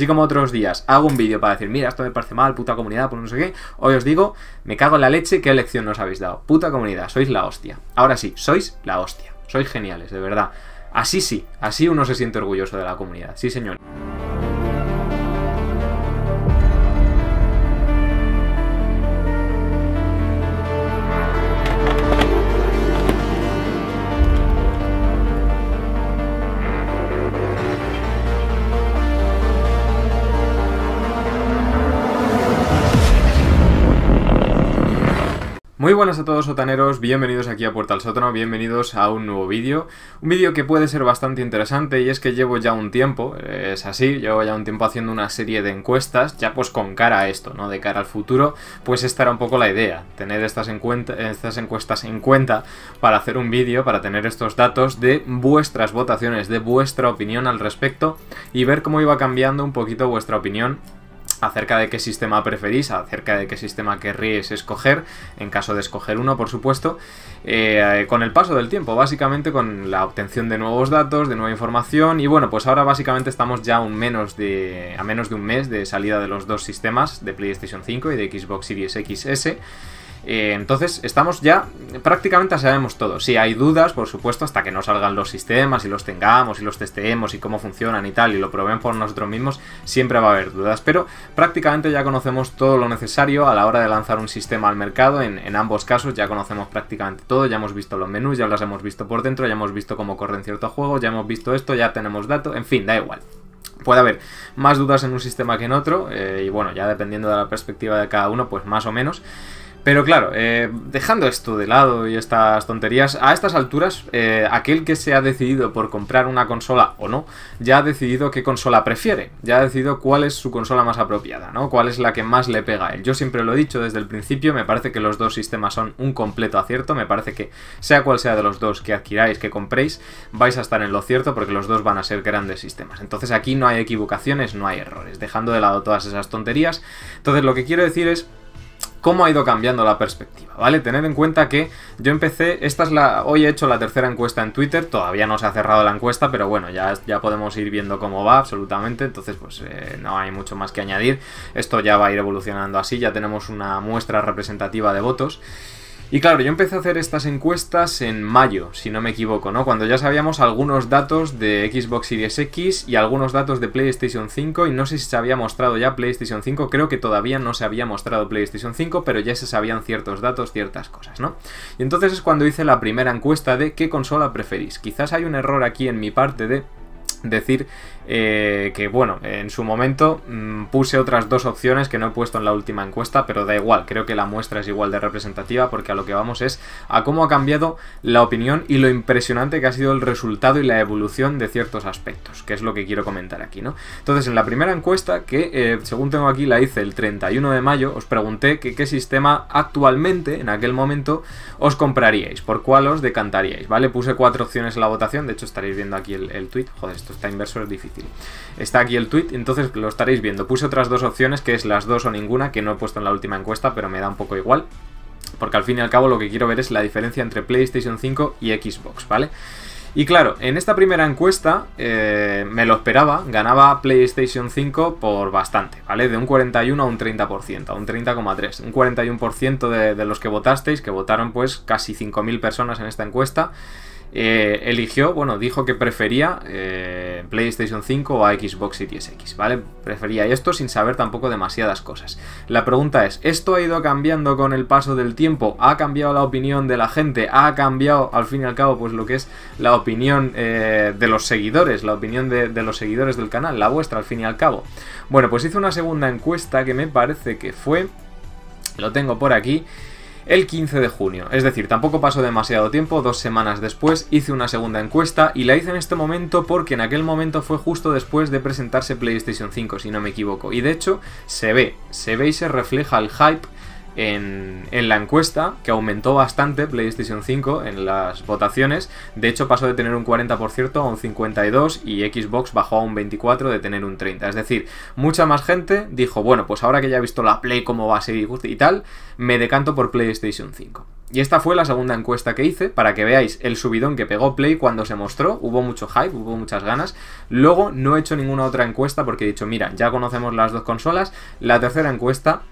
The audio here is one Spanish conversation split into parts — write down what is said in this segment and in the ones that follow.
Así como otros días hago un vídeo para decir, mira, esto me parece mal, puta comunidad, pues no sé qué, hoy os digo, me cago en la leche, qué elección nos habéis dado. Puta comunidad, sois la hostia. Ahora sí, sois la hostia. Sois geniales, de verdad. Así sí, así uno se siente orgulloso de la comunidad. Sí, señor. Buenas a todos sotaneros, bienvenidos aquí a Puerta al Sótano, bienvenidos a un nuevo vídeo. Un vídeo que puede ser bastante interesante y es que llevo ya un tiempo, es así, llevo ya un tiempo haciendo una serie de encuestas, ya pues con cara a esto, ¿no? De cara al futuro, pues esta era un poco la idea, tener estas, estas encuestas en cuenta para hacer un vídeo, para tener estos datos de vuestras votaciones, de vuestra opinión al respecto y ver cómo iba cambiando un poquito vuestra opinión acerca de qué sistema preferís, acerca de qué sistema querríais escoger, en caso de escoger uno, por supuesto, eh, con el paso del tiempo, básicamente con la obtención de nuevos datos, de nueva información, y bueno, pues ahora básicamente estamos ya un menos de, a menos de un mes de salida de los dos sistemas, de PlayStation 5 y de Xbox Series XS, eh, entonces, estamos ya, prácticamente sabemos todo. Si hay dudas, por supuesto, hasta que no salgan los sistemas y los tengamos y los testeemos y cómo funcionan y tal, y lo probemos por nosotros mismos, siempre va a haber dudas. Pero prácticamente ya conocemos todo lo necesario a la hora de lanzar un sistema al mercado. En, ambos casos ya conocemos prácticamente todo, ya hemos visto los menús, ya los hemos visto por dentro, ya hemos visto cómo corren ciertos juegos, ya hemos visto esto, ya tenemos datos, en fin, da igual. Puede haber más dudas en un sistema que en otro, eh, y bueno, ya dependiendo de la perspectiva de cada uno, pues más o menos. Pero claro, eh, dejando esto de lado y estas tonterías, a estas alturas, eh, aquel que se ha decidido por comprar una consola o no, ya ha decidido qué consola prefiere, ya ha decidido cuál es su consola más apropiada, ¿no? Cuál es la que más le pega a él. Yo siempre lo he dicho desde el principio, me parece que los dos sistemas son un completo acierto, me parece que sea cual sea de los dos que adquiráis, que compréis, vais a estar en lo cierto porque los dos van a ser grandes sistemas. Entonces aquí no hay equivocaciones, no hay errores, dejando de lado todas esas tonterías. Entonces lo que quiero decir es cómo ha ido cambiando la perspectiva, ¿vale? Tened en cuenta que yo empecé, esta es la, hoy he hecho la tercera encuesta en Twitter, todavía no se ha cerrado la encuesta, pero bueno, ya, ya podemos ir viendo cómo va absolutamente, entonces pues eh, no hay mucho más que añadir, esto ya va a ir evolucionando así, ya tenemos una muestra representativa de votos. Y claro, yo empecé a hacer estas encuestas en mayo, si no me equivoco, ¿no? Cuando ya sabíamos algunos datos de Xbox Series X y algunos datos de PlayStation 5 y no sé si se había mostrado ya PlayStation 5, creo que todavía no se había mostrado PlayStation 5, pero ya se sabían ciertos datos, ciertas cosas, ¿no? Y entonces es cuando hice la primera encuesta de qué consola preferís. Quizás hay un error aquí en mi parte de decir eh, que bueno, en su momento mm, puse otras dos opciones que no he puesto en la última encuesta, pero da igual, creo que la muestra es igual de representativa porque a lo que vamos es a cómo ha cambiado la opinión y lo impresionante que ha sido el resultado y la evolución de ciertos aspectos, que es lo que quiero comentar aquí, ¿no? Entonces, en la primera encuesta, que eh, según tengo aquí la hice el 31 de mayo, os pregunté que qué sistema actualmente, en aquel momento, os compraríais, por cuál os decantaríais, ¿vale? Puse cuatro opciones en la votación, de hecho estaréis viendo aquí el, el tweet, joder, esto está inverso, es difícil. Está aquí el tweet, entonces lo estaréis viendo. Puse otras dos opciones, que es las dos o ninguna, que no he puesto en la última encuesta, pero me da un poco igual. Porque al fin y al cabo lo que quiero ver es la diferencia entre PlayStation 5 y Xbox, ¿vale? Y claro, en esta primera encuesta eh, me lo esperaba, ganaba PlayStation 5 por bastante, ¿vale? De un 41 a un 30%, a un 30,3. Un 41% de, de los que votasteis, que votaron pues casi 5.000 personas en esta encuesta, eh, eligió, bueno, dijo que prefería eh, PlayStation 5 o Xbox Series X, ¿vale? Prefería esto sin saber tampoco demasiadas cosas. La pregunta es, ¿esto ha ido cambiando con el paso del tiempo? ¿Ha cambiado la opinión de la gente? ¿Ha cambiado, al fin y al cabo, pues lo que es la opinión eh, de los seguidores, la opinión de, de los seguidores del canal, la vuestra, al fin y al cabo? Bueno, pues hice una segunda encuesta que me parece que fue... Lo tengo por aquí el 15 de junio. Es decir, tampoco pasó demasiado tiempo, dos semanas después hice una segunda encuesta y la hice en este momento porque en aquel momento fue justo después de presentarse PlayStation 5, si no me equivoco. Y de hecho, se ve, se ve y se refleja el hype en, la encuesta, que aumentó bastante PlayStation 5 en las votaciones. De hecho, pasó de tener un 40% a un 52% y Xbox bajó a un 24% de tener un 30%. Es decir, mucha más gente dijo, bueno, pues ahora que ya he visto la Play, cómo va a seguir y tal, me decanto por PlayStation 5. Y esta fue la segunda encuesta que hice para que veáis el subidón que pegó Play cuando se mostró. Hubo mucho hype, hubo muchas ganas. Luego no he hecho ninguna otra encuesta porque he dicho, mira, ya conocemos las dos consolas. La tercera encuesta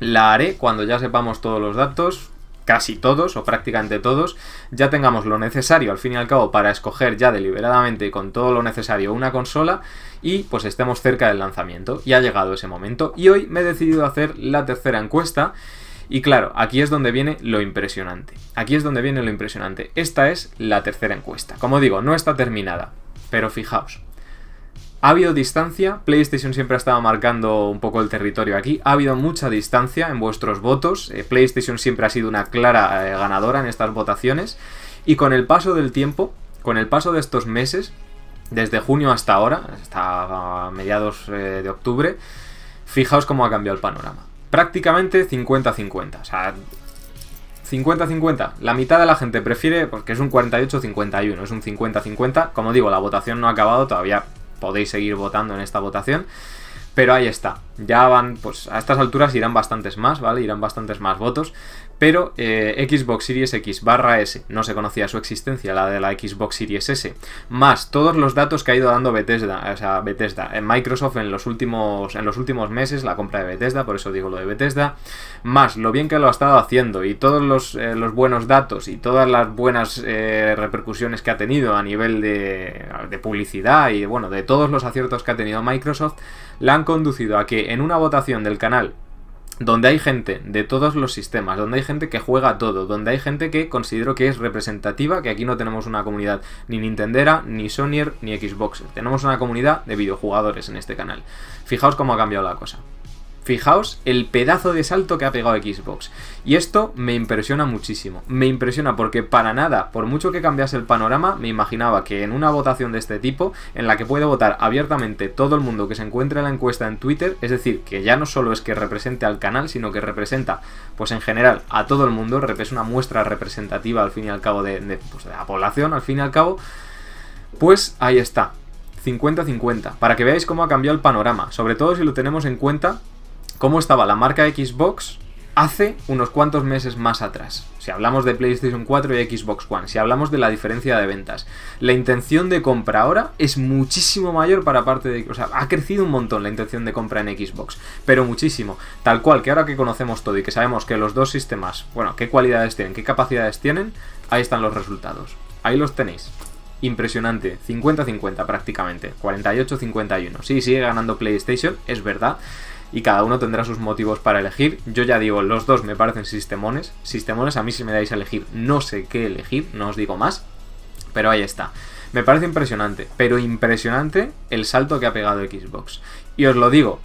la haré cuando ya sepamos todos los datos, casi todos o prácticamente todos, ya tengamos lo necesario al fin y al cabo para escoger ya deliberadamente con todo lo necesario una consola y pues estemos cerca del lanzamiento. Y ha llegado ese momento y hoy me he decidido hacer la tercera encuesta. Y claro, aquí es donde viene lo impresionante. Aquí es donde viene lo impresionante. Esta es la tercera encuesta. Como digo, no está terminada. Pero fijaos, ha habido distancia, PlayStation siempre ha estado marcando un poco el territorio aquí, ha habido mucha distancia en vuestros votos, eh, PlayStation siempre ha sido una clara eh, ganadora en estas votaciones, y con el paso del tiempo, con el paso de estos meses, desde junio hasta ahora, hasta mediados eh, de octubre, fijaos cómo ha cambiado el panorama. Prácticamente 50-50, o sea, 50-50. La mitad de la gente prefiere, porque es un 48-51, es un 50-50. Como digo, la votación no ha acabado, todavía podéis seguir votando en esta votación. Pero ahí está. Ya van, pues a estas alturas irán bastantes más, ¿vale? Irán bastantes más votos. Pero eh, Xbox Series X barra S, no se conocía su existencia, la de la Xbox Series S, más todos los datos que ha ido dando Bethesda, o sea, Bethesda, en Microsoft en los últimos, en los últimos meses, la compra de Bethesda, por eso digo lo de Bethesda, más lo bien que lo ha estado haciendo y todos los, eh, buenos datos y todas las buenas eh, repercusiones que ha tenido a nivel de, de publicidad y bueno, de todos los aciertos que ha tenido Microsoft, la han conducido a en una votación del canal donde hay gente de todos los sistemas, donde hay gente que juega todo, donde hay gente que considero que es representativa, que aquí no tenemos una comunidad ni Nintendera, ni Sonyer, ni Xboxer. Tenemos una comunidad de videojugadores en este canal. Fijaos cómo ha cambiado la cosa. Fijaos el pedazo de salto que ha pegado Xbox. Y esto me impresiona muchísimo. Me impresiona porque para nada, por mucho que cambiase el panorama, me imaginaba que en una votación de este tipo, en la que puede votar abiertamente todo el mundo que se encuentre en la encuesta en Twitter, es decir, que ya no solo es que represente al canal, sino que representa, pues en general, a todo el mundo, es una muestra representativa al fin y al cabo de, pues, de la población, al fin y al cabo, pues ahí está. 50-50, para que veáis cómo ha cambiado el panorama, sobre todo si lo tenemos en cuenta cómo estaba la marca Xbox hace unos cuantos meses más atrás. Si hablamos de PlayStation 4 y Xbox One, si hablamos de la diferencia de ventas, la intención de compra ahora es muchísimo mayor para parte de... O sea, ha crecido un montón la intención de compra en Xbox, pero muchísimo. Tal cual que ahora que conocemos todo y que sabemos que los dos sistemas, bueno, qué cualidades tienen, qué capacidades tienen, ahí están los resultados. Ahí los tenéis. Impresionante, 50-50 prácticamente, 48-51. Sí, sigue ganando PlayStation, es verdad y cada uno tendrá sus motivos para elegir. Yo ya digo, los dos me parecen sistemones. Sistemones, a mí si me dais a elegir, no sé qué elegir, no os digo más. Pero ahí está. Me parece impresionante, pero impresionante el salto que ha pegado Xbox. Y os lo digo,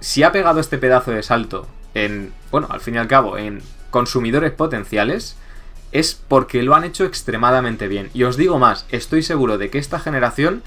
si ha pegado este pedazo de salto en, bueno, al fin y al cabo, en consumidores potenciales, es porque lo han hecho extremadamente bien. Y os digo más, estoy seguro de que esta generación,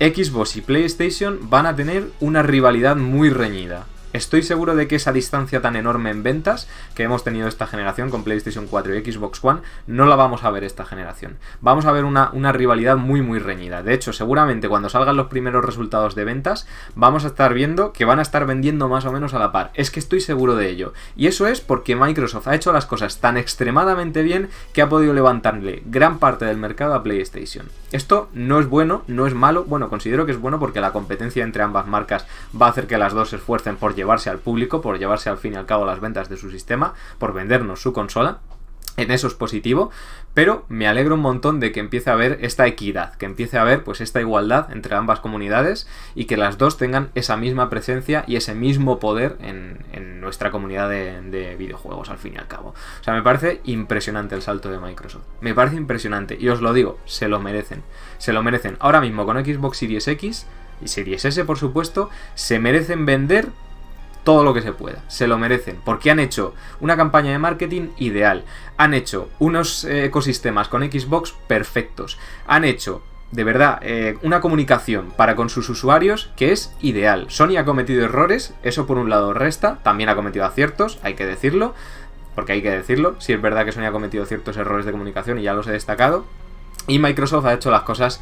Xbox y PlayStation van a tener una rivalidad muy reñida. Estoy seguro de que esa distancia tan enorme en ventas que hemos tenido esta generación con PlayStation 4 y Xbox One no la vamos a ver esta generación. Vamos a ver una, una rivalidad muy muy reñida. De hecho, seguramente cuando salgan los primeros resultados de ventas vamos a estar viendo que van a estar vendiendo más o menos a la par. Es que estoy seguro de ello. Y eso es porque Microsoft ha hecho las cosas tan extremadamente bien que ha podido levantarle gran parte del mercado a PlayStation. Esto no es bueno, no es malo. Bueno, considero que es bueno porque la competencia entre ambas marcas va a hacer que las dos se esfuercen por llevar llevarse al público, por llevarse al fin y al cabo las ventas de su sistema, por vendernos su consola. En eso es positivo, pero me alegro un montón de que empiece a haber esta equidad, que empiece a haber pues esta igualdad entre ambas comunidades y que las dos tengan esa misma presencia y ese mismo poder en, nuestra comunidad de, de, videojuegos al fin y al cabo. O sea, me parece impresionante el salto de Microsoft. Me parece impresionante y os lo digo, se lo merecen. Se lo merecen. Ahora mismo con Xbox Series X y Series S por supuesto, se merecen vender todo lo que se pueda. Se lo merecen, porque han hecho una campaña de marketing ideal. Han hecho unos eh, ecosistemas con Xbox perfectos. Han hecho de verdad, eh, una comunicación para con sus usuarios que es ideal. Sony ha cometido errores, eso por un lado resta, también ha cometido aciertos, hay que decirlo, porque hay que decirlo, si es verdad que Sony ha cometido ciertos errores de comunicación y ya los he destacado, y Microsoft ha hecho las cosas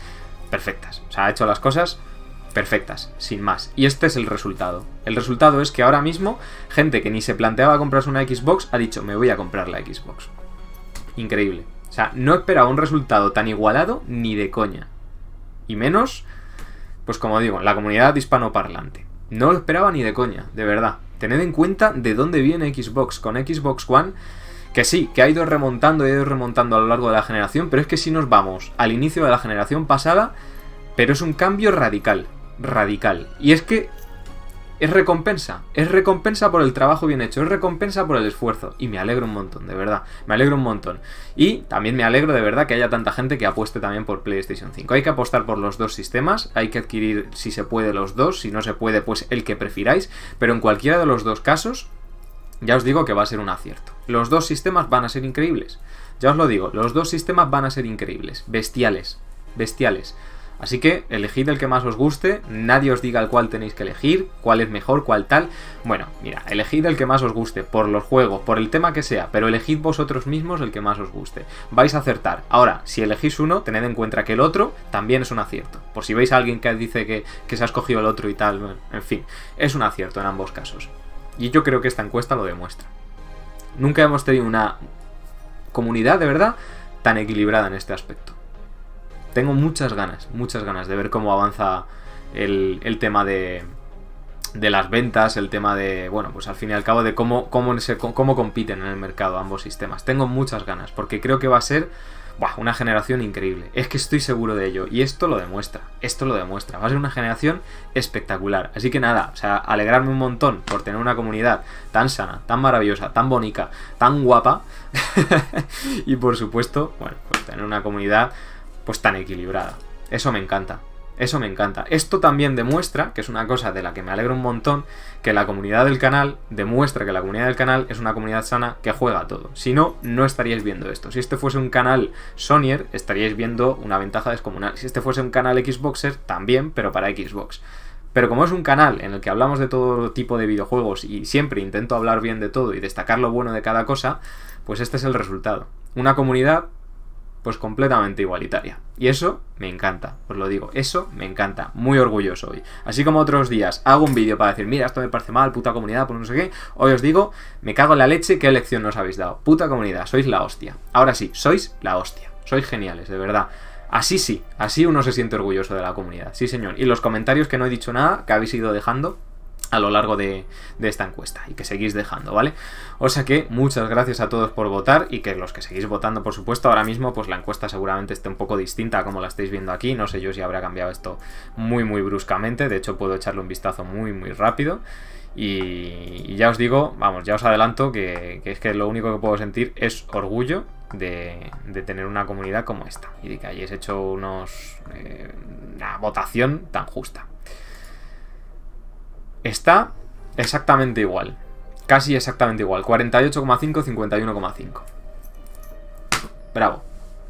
perfectas, o sea, ha hecho las cosas perfectas, sin más. Y este es el resultado. El resultado es que ahora mismo gente que ni se planteaba comprarse una Xbox ha dicho me voy a comprar la Xbox. increíble. O sea, no esperaba un resultado tan igualado ni de coña. Y menos, pues como digo, la comunidad hispanoparlante. No lo esperaba ni de coña, de verdad. Tened en cuenta de dónde viene Xbox. Con Xbox One, que sí, que ha ido remontando y ha ido remontando a lo largo de la generación, pero es que si nos vamos al inicio de la generación pasada, pero es un cambio radical. Radical. Y es que es recompensa, es recompensa por el trabajo bien hecho, es recompensa por el esfuerzo. Y me alegro un montón, de verdad, me alegro un montón. Y también me alegro de verdad que haya tanta gente que apueste también por PlayStation 5. Hay que apostar por los dos sistemas, hay que adquirir si se puede los dos, si no se puede pues el que prefiráis, pero en cualquiera de los dos casos, ya os digo que va a ser un acierto. Los dos sistemas van a ser increíbles. Ya os lo digo, los dos sistemas van a ser increíbles, bestiales, bestiales. Así que elegid el que más os guste, nadie os diga el cual tenéis que elegir, cuál es mejor, cuál tal. Bueno, mira, elegid el que más os guste, por los juegos, por el tema que sea, pero elegid vosotros mismos el que más os guste. Vais a acertar. Ahora, si elegís uno, tened en cuenta que el otro también es un acierto. Por si veis a alguien que dice que, se ha escogido el otro y tal, en fin, es un acierto en ambos casos. Y yo creo que esta encuesta lo demuestra. Nunca hemos tenido una comunidad de verdad tan equilibrada en este aspecto tengo muchas ganas, muchas ganas de ver cómo avanza el, tema de, las ventas, el tema de, bueno, pues al fin y al cabo de cómo compiten en el mercado ambos sistemas. Tengo muchas ganas, porque creo que va a ser una generación increíble. Es que estoy seguro de ello. Y esto lo demuestra. Esto lo demuestra. Va a ser una generación espectacular. Así que nada, o sea, alegrarme un montón por tener una comunidad tan sana, tan maravillosa, tan bonita, tan guapa. y por supuesto, bueno, pues tener una comunidad pues tan equilibrada. Eso me encanta. Eso me encanta. Esto también demuestra, que es una cosa de la que me alegro un montón, que la comunidad del canal demuestra que la comunidad del canal es una comunidad sana que juega todo. Si no, no estaríais viendo esto. Si este fuese un canal Sonyer, estaríais viendo una ventaja descomunal. Si este fuese un canal Xboxer, también, pero para Xbox. Pero como es un canal en el que hablamos de todo tipo de videojuegos y siempre intento hablar bien de todo y destacar lo bueno de cada cosa, pues este es el resultado. Una comunidad pues completamente igualitaria. Y eso me encanta, os lo digo, eso me encanta, muy orgulloso hoy. Así como otros días hago un vídeo para decir, mira, esto me parece mal, puta comunidad, por no sé qué, hoy os digo, me cago en la leche, qué lección nos habéis dado. Puta comunidad, sois la hostia. Ahora sí, sois la hostia, sois geniales, de verdad. Así sí, así uno se siente orgulloso de la comunidad, sí señor. Y los comentarios que no he dicho nada, que habéis ido dejando, a lo largo de, esta encuesta y que seguís dejando, ¿vale? O sea que muchas gracias a todos por votar y que los que seguís votando, por supuesto, ahora mismo pues la encuesta seguramente esté un poco distinta a como la estáis viendo aquí, no sé yo si habrá cambiado esto muy muy bruscamente, de hecho puedo echarle un vistazo muy muy rápido. Y, ya os digo, vamos, ya os adelanto que, es que lo único que puedo sentir es orgullo de, tener una comunidad como esta. Y de que hayáis hecho unos, eh, una votación tan justa está exactamente igual. Casi exactamente igual. 48,5, 51,5. Bravo.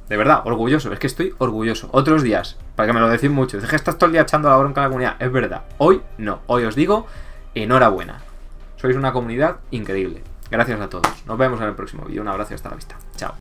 De verdad, orgulloso. Es que estoy orgulloso. Otros días, para que me lo decís mucho. Dije, estás todo el día echando la bronca a la comunidad. Es verdad. Hoy no. Hoy os digo, enhorabuena. Sois una comunidad increíble. Gracias a todos. Nos vemos en el próximo vídeo. Un abrazo y hasta la vista. Chao.